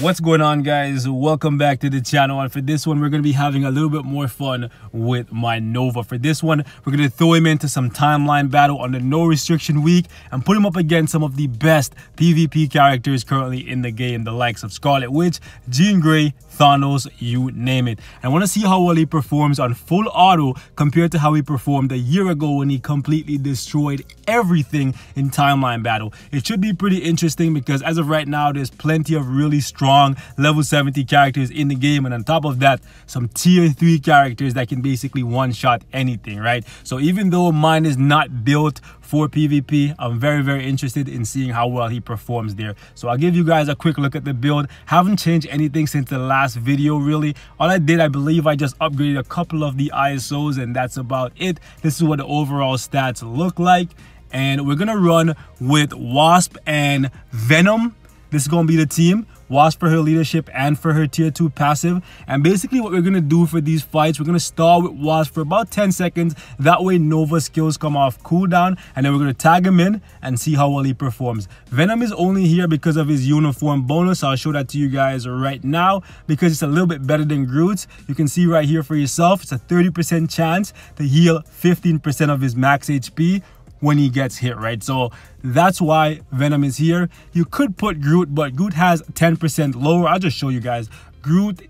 What's going on guys? Welcome back to the channel and for this one we're going to be having a little bit more fun with my Nova. For this one we're going to throw him into some timeline battle on the no restriction week and put him up against some of the best PvP characters currently in the game. The likes of Scarlet Witch, Jean Grey, Thanos, you name it. I want to see how well he performs on full auto compared to how he performed a year ago when he completely destroyed everything in timeline battle. It should be pretty interesting because as of right now, there's plenty of really strong level 70 characters in the game. And on top of that, some tier 3 characters that can basically one-shot anything, right? So even though mine is not built for PvP. I'm very, very interested in seeing how well he performs there. So I'll give you guys a quick look at the build. Haven't changed anything since the last video, really. All I did, I believe I just upgraded a couple of the ISOs and that's about it. This is what the overall stats look like. And we're to run with Wasp and Venom. This is to be the team. Wasp for her leadership and for her tier 2 passive. And basically what we're going to do for these fights, we're going to start with Wasp for about 10 seconds. That way Nova skills come off cooldown and then we're going to tag him in and see how well he performs. Venom is only here because of his uniform bonus. I'll show that to you guys right now because it's a little bit better than Groot's. You can see right here for yourself, it's a 30% chance to heal 15% of his max HP when he gets hit, right? So that's why Venom is here. You could put Groot, but Groot has 10% lower. I'll just show you guys. Groot,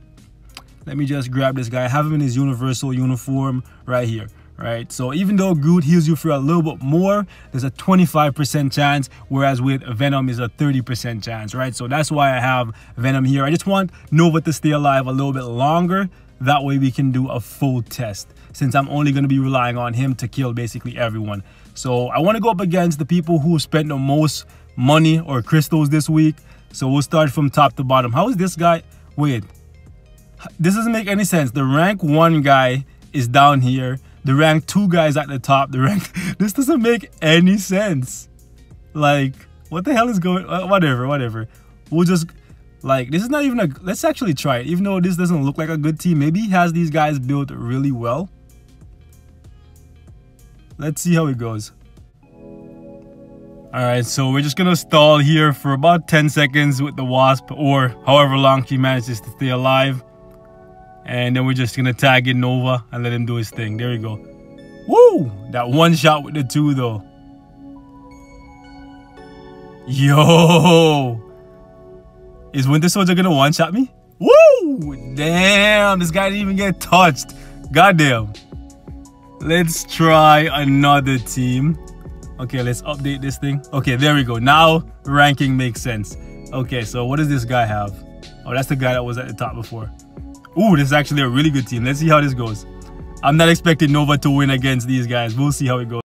let me just grab this guy. I have him in his universal uniform right here, right? So even though Groot heals you for a little bit more, there's a 25% chance, whereas with Venom is a 30% chance, right? So that's why I have Venom here. I just want Nova to stay alive a little bit longer. That way we can do a full test since I'm only going to be relying on him to kill basically everyone. So I want to go up against the people who spent the most money or crystals this week. So we'll start from top to bottom. How is this guy? Wait, this doesn't make any sense. The rank one guy is down here. The rank two guy is at the top. The rank, this doesn't make any sense. Like, what the hell is going, uh, whatever, whatever. We'll just, like, this is not even a, let's actually try it. Even though this doesn't look like a good team, maybe he has these guys built really well. Let's see how it goes. Alright, so we're just gonna stall here for about 10 seconds with the Wasp or however long she manages to stay alive. And then we're just gonna tag in Nova and let him do his thing. There we go. Woo! That one shot with the two though. Yo! Is Winter Soldier gonna one shot me? Woo! Damn, this guy didn't even get touched. Goddamn. Let's try another team. Okay, let's update this thing. Okay, there we go. Now ranking makes sense. Okay, so what does this guy have? Oh, that's the guy that was at the top before. Ooh, this is actually a really good team. Let's see how this goes. I'm not expecting Nova to win against these guys. We'll see how it goes.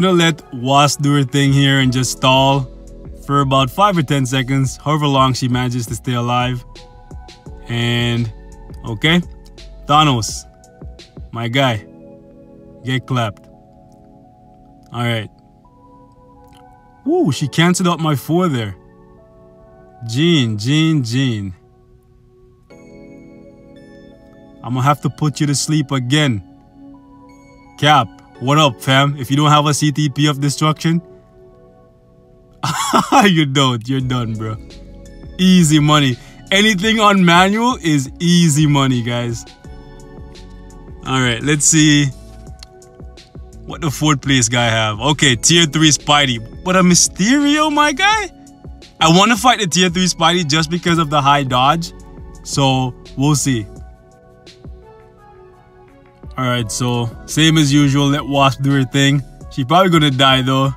Gonna let Wasp do her thing here and just stall for about 5 or 10 seconds, however long she manages to stay alive. And, okay, Thanos, my guy, get clapped. Alright. Woo, she canceled out my 4 there. Jean, Jean, Jean. I'm gonna have to put you to sleep again. Cap, what up, fam? If you don't have a CTP of destruction, you don't. You're done, bro. Easy money. Anything on manual is easy money, guys. Alright, let's see what the fourth place guy have. Okay, tier 3 Spidey. But a Mysterio, my guy? I want to fight the tier 3 Spidey just because of the high dodge. So, we'll see. Alright, so same as usual, let Wasp do her thing. She probably gonna die though.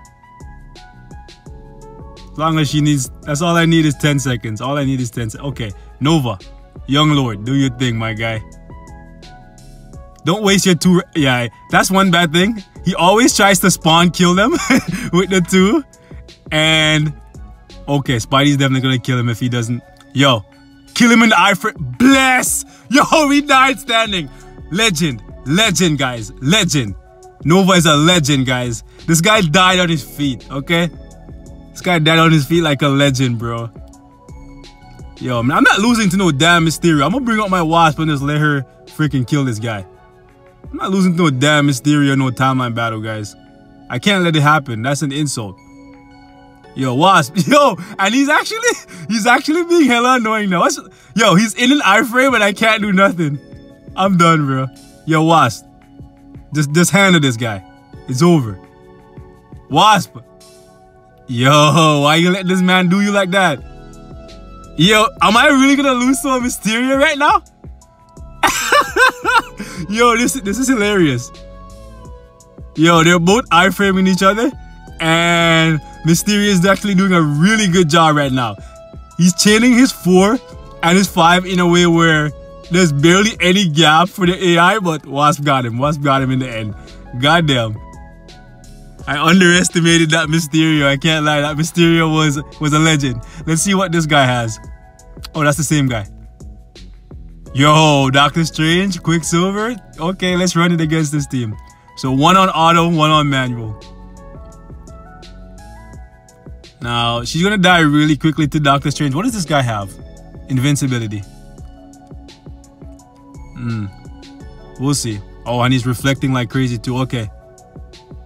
As long as she needs, that's all I need is 10 seconds. All I need is 10 seconds. Okay, Nova, Young Lord, do your thing, my guy. Don't waste your two, yeah, that's one bad thing. He always tries to spawn kill them with the two. And, okay, Spidey's definitely gonna kill him if he doesn't. Yo, kill him in the eye for, bless! Yo, he died standing. Legend. Legend, guys. Legend. Nova is a legend, guys. This guy died on his feet, okay? This guy died on his feet like a legend, bro. Yo, man, I'm not losing to no damn Mysterio. I'm gonna bring out my Wasp and just let her freaking kill this guy. I'm not losing to no damn Mysterio, no timeline battle, guys. I can't let it happen. That's an insult. Yo, Wasp. Yo, and he's actually, he's actually being hella annoying now. Yo, he's in an iframe and I can't do nothing. I'm done, bro. Yo, Wasp. Just, just handle this guy. It's over. Wasp. Yo, why you let this man do you like that? Yo, am I really gonna lose to a Mysterio right now? Yo, this, this is hilarious. Yo, they're both iframing each other. And Mysterio is actually doing a really good job right now. He's chaining his 4 and his 5 in a way where there's barely any gap for the AI, but Wasp got him. Wasp got him in the end. Goddamn. I underestimated that Mysterio. I can't lie. That Mysterio was was a legend. Let's see what this guy has. Oh, that's the same guy. Yo, Doctor Strange, Quicksilver. Okay, let's run it against this team. So one on auto, one on manual. Now, she's gonna die really quickly to Doctor Strange. What does this guy have? Invincibility. Hmm. We'll see. Oh, and he's reflecting like crazy too. Okay.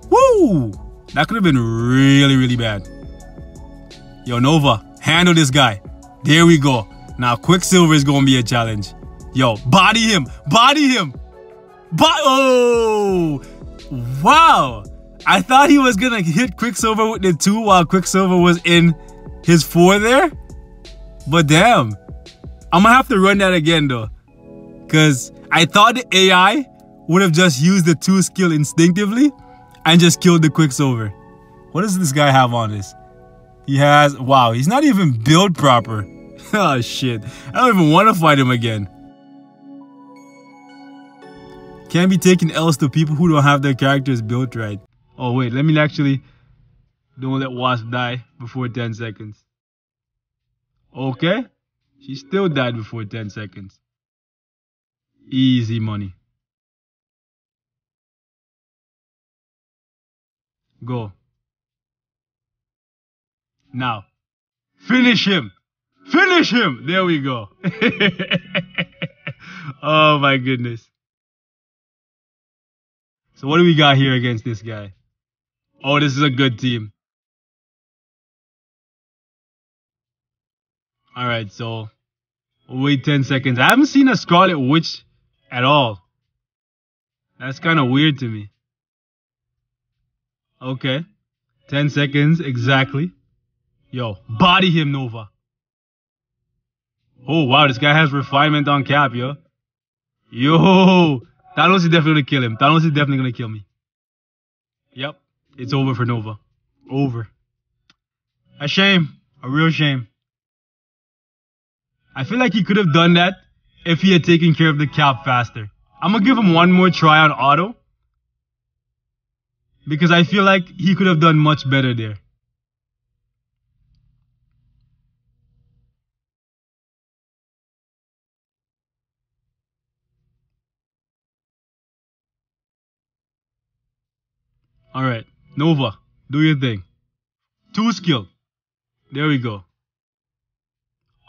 Woo! That could have been really, really bad. Yo, Nova, handle this guy. There we go. Now, Quicksilver is going to be a challenge. Yo, body him. Body him. Bo oh! Wow. I thought he was going to hit Quicksilver with the two while Quicksilver was in his four there. But damn. I'm going to have to run that again, though. Because I thought the AI would have just used the two skill instinctively and just killed the Quicksilver. What does this guy have on this? He has, wow, he's not even built proper. oh shit, I don't even want to fight him again. Can't be taking L's to people who don't have their characters built right. Oh wait, let me actually, don't let Wasp die before 10 seconds. Okay, she still died before 10 seconds. Easy money. Go. Now, finish him. Finish him. There we go. oh my goodness. So what do we got here against this guy? Oh, this is a good team. All right, so wait 10 seconds. I haven't seen a Scarlet Witch at all. That's kind of weird to me. Okay. 10 seconds exactly. Yo, body him, Nova. Oh, wow, this guy has refinement on cap, yo. Yo, Thanos is definitely gonna kill him. Thanos is definitely gonna kill me. Yep, it's over for Nova. Over. A shame. A real shame. I feel like he could have done that if he had taken care of the cap faster. I'm gonna give him one more try on auto. because I feel like he could have done much better there. All right, Nova, do your thing. Two skill. There we go.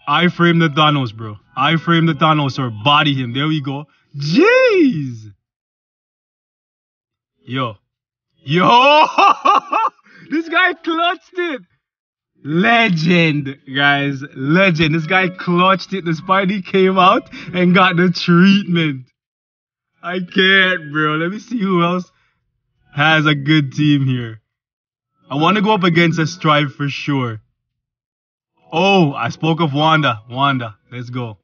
I frame the Thanos, bro. I frame the Thanos or body him. There we go. Jeez. Yo. Yo. this guy clutched it. Legend, guys. Legend. This guy clutched it. The Spidey came out and got the treatment. I can't, bro. Let me see who else has a good team here. I want to go up against a Stryfe for sure. Oh, I spoke of Wanda. Wanda, let's go.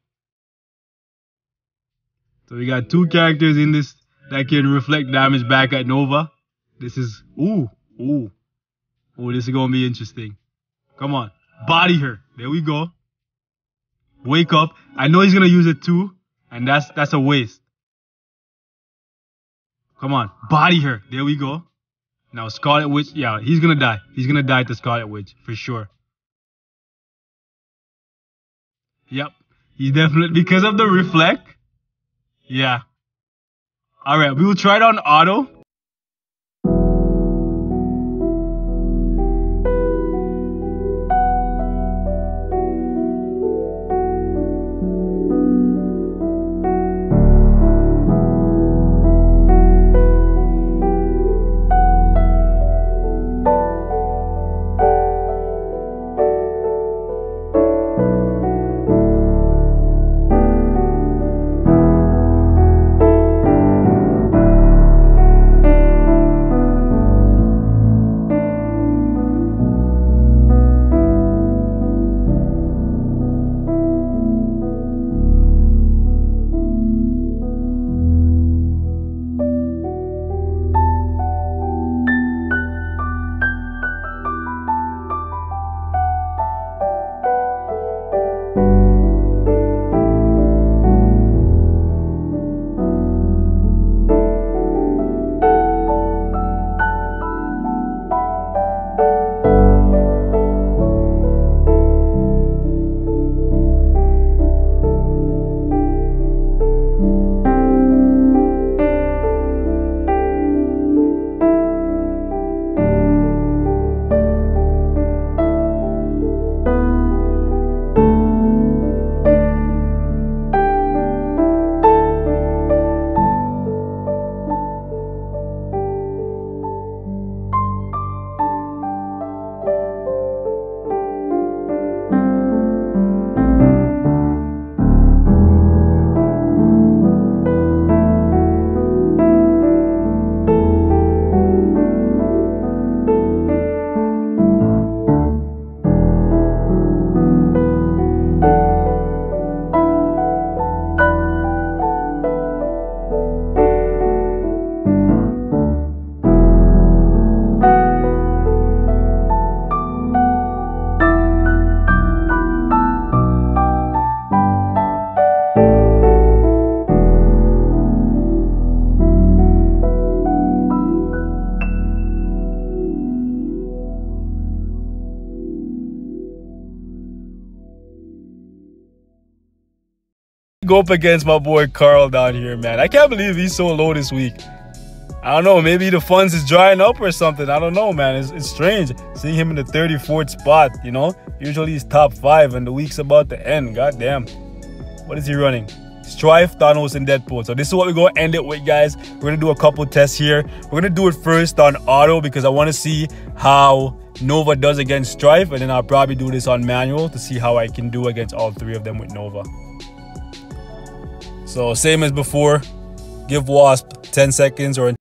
So we got two characters in this that can reflect damage back at Nova. This is, ooh, ooh. Ooh, this is to be interesting. Come on. Body her. There we go. Wake up. I know he's to use it too. And that's, that's a waste. Come on. Body her. There we go. Now Scarlet Witch, yeah, he's gonna die. He's gonna die to Scarlet Witch, for sure. Yep. He's definitely, because of the reflect. Yeah. Alright, we will try it on auto. Go up against my boy Carl down here, man. I can't believe he's so low this week. I don't know, maybe the funds is drying up or something. I don't know, man. It's, it's strange seeing him in the 34th spot, you know? Usually he's top five and the week's about to end. God damn. What is he running? Stryfe, Thanos, and Deadpool. So this is what we're going to end it with, guys. We're going to do a couple tests here. We're going to do it first on auto because I want to see how Nova does against Stryfe. And then I'll probably do this on manual to see how I can do against all three of them with Nova. So same as before, give Wasp 10 seconds or